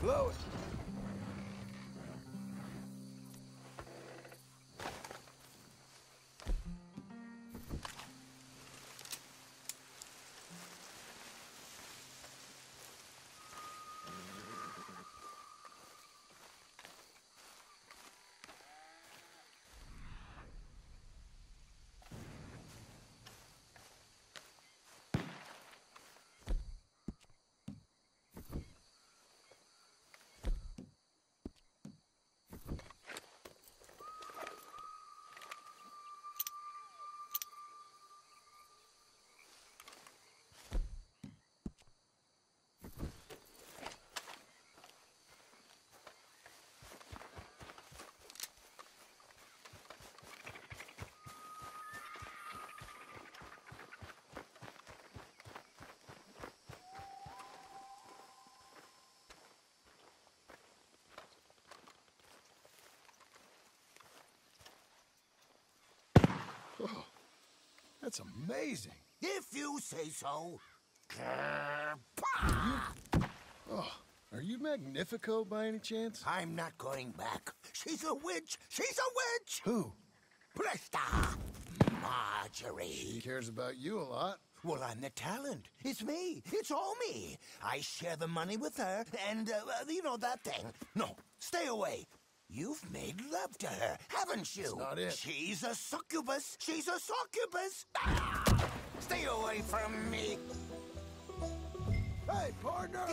Flow it. That's amazing. If you say so. Oh, are you Magnifico by any chance? I'm not going back. She's a witch. She's a witch. Who? Presta. He Marjorie. cares about you a lot. Well, I'm the talent. It's me. It's all me. I share the money with her, and, uh, uh, you know, that thing. No, stay away. You've made love to her, haven't you? That's not it. She's a succubus. She's a succubus. Ah! Stay away from me. Hey, partner!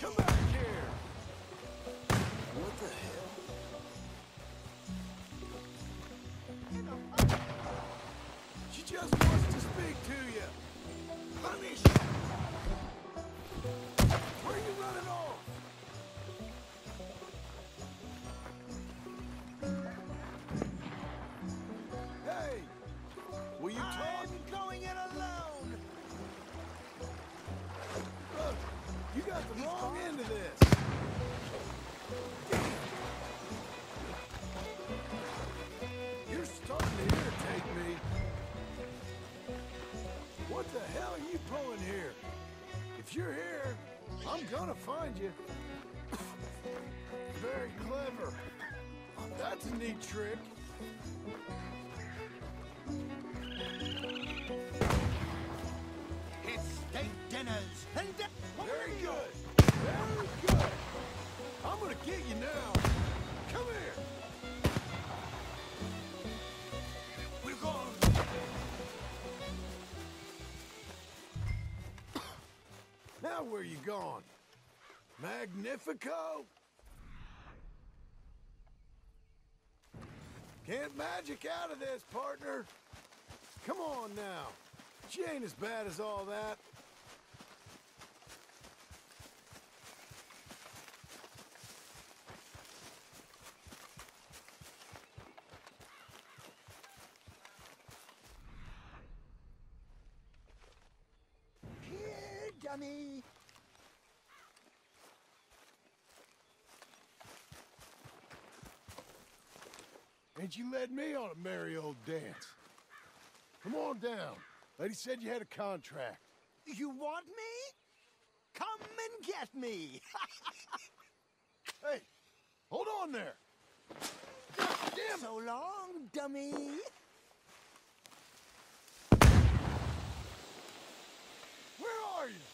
Come back here! What the hell? Me. What the hell are you pulling here? If you're here, I'm gonna find you. Very clever. That's a neat trick. It's steak dinners and Very good. Very good. I'm gonna get you now. Come here. Now where you going? Magnifico? Can't magic out of this, partner. Come on now. She ain't as bad as all that. Ain't you led me on a merry old dance? Come on down. Lady said you had a contract. You want me? Come and get me. Hey, hold on there. Damn so long, dummy. Where are you?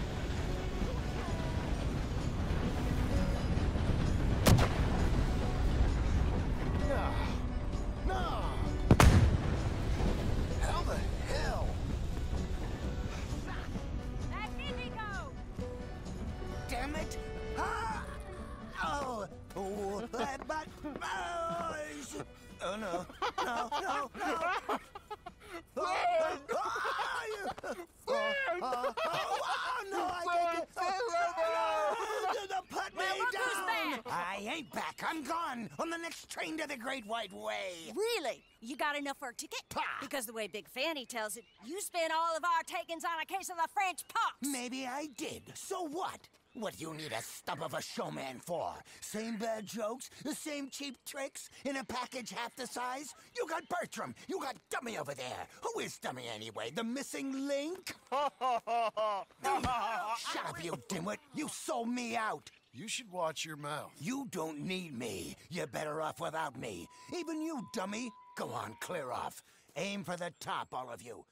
oh, no, no, no, no. Oh, oh, oh, oh, no, I can't get, oh, no, put me Well, look who's down. back. I ain't back. I'm gone on the next train to the Great White Way. Really? You got enough for a ticket? Pah. Because the way Big Fanny tells it, you spent all of our takings on a case of the French pox. Maybe I did. So what? What do you need a stump of a showman for? Same bad jokes, the same cheap tricks, in a package half the size? You got Bertram, you got Dummy over there. Who is Dummy anyway? The missing link? Shut up, you dimwit. You sold me out. You should watch your mouth. You don't need me. You're better off without me. Even you, dummy. Go on, clear off. Aim for the top, all of you.